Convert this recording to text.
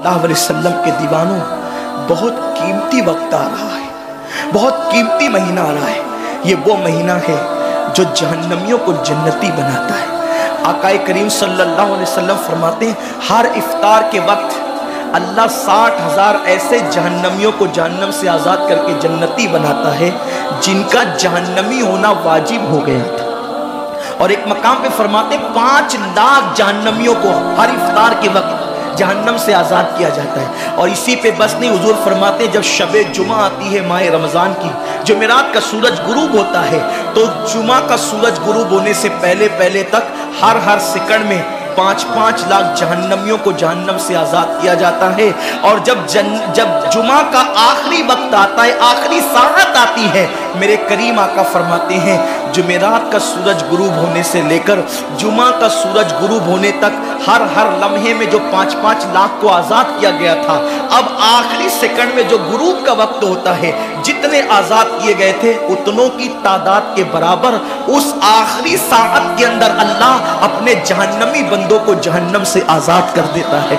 वसल्लम के दीवानों, बहुत कीमती वक्त आ रहा है, बहुत कीमती महीना आ रहा है। ये वो महीना है जो जहन्नमियों को जन्नती बनाता है। आकाए करीम सल्लल्लाहु अलैहि वसल्लम फरमाते हैं, हर इफ्तार के वक्त अल्लाह साठ हज़ार ऐसे जहन्नमियों को जहन्नम से आज़ाद करके जन्नती बनाता है, जिनका जहन्नमी होना वाजिब हो गया था। और एक मकाम पे फरमाते पाँच लाख जहन्नमियों को हर इफ्तार के वक्त जहन्नम से आज़ाद किया जाता है। और इसी पे बस नहीं हजूर फरमाते, जब शब जुमा आती है माह रमज़ान की, जुमेरात का सूरज गुरूब होता है तो जुमा का सूरज गुरूब होने से पहले पहले तक हर हर सेकंड में पाँच पाँच लाख जहन्नमियों को जहन्नम से आज़ाद किया जाता है। और जब जन, जब जुमा का आखिरी वक्त आता है, आखिरी साहत आती है मेरे करीम आका फरमाते हैं, जुमेरात का सूरज गुरूब होने से लेकर, जुमा का सूरज गुरूब होने तक, हर हर लम्हे में जो पाँच पाँच लाख को आज़ाद किया गया था, अब आखिरी सेकंड में जो गुरूब का वक्त होता है, जितने आज़ाद किए गए थे, उतनों की तादाद के बराबर, उस आखिरी साहत के अंदर अल्लाह अपने जहन्नमी बंदों को जहन्नम से आज़ाद कर देता है।